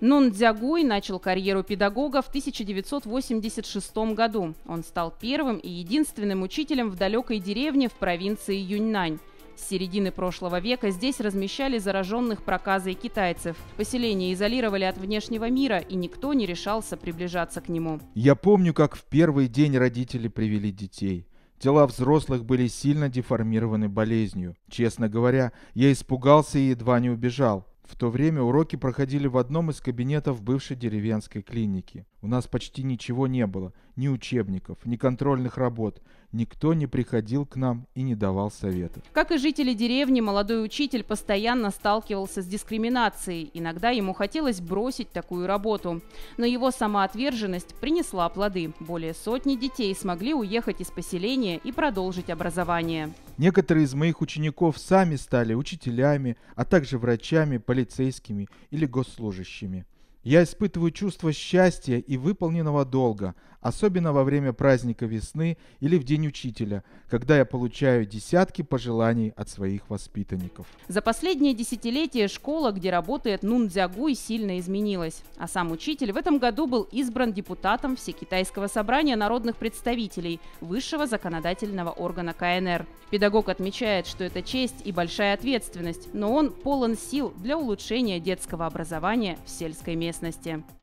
Нун Дзягуй начал карьеру педагога в 1986 году. Он стал первым и единственным учителем в далекой деревне в провинции Юньнань. С середины прошлого века здесь размещали зараженных проказой китайцев. Поселение изолировали от внешнего мира, и никто не решался приближаться к нему. Я помню, как в первый день родители привели детей. Тела взрослых были сильно деформированы болезнью. Честно говоря, я испугался и едва не убежал. В то время уроки проходили в одном из кабинетов бывшей деревенской клиники. У нас почти ничего не было, ни учебников, ни контрольных работ. Никто не приходил к нам и не давал советов. Как и жители деревни, молодой учитель постоянно сталкивался с дискриминацией. Иногда ему хотелось бросить такую работу. Но его самоотверженность принесла плоды. Более сотни детей смогли уехать из поселения и продолжить образование. Некоторые из моих учеников сами стали учителями, а также врачами, полицейскими или госслужащими. Я испытываю чувство счастья и выполненного долга, особенно во время праздника весны или в День учителя, когда я получаю десятки пожеланий от своих воспитанников. За последнее десятилетие школа, где работает Нун Дзягуй, сильно изменилась. А сам учитель в этом году был избран депутатом Всекитайского собрания народных представителей, высшего законодательного органа КНР. Педагог отмечает, что это честь и большая ответственность, но он полон сил для улучшения детского образования в сельской местности местности.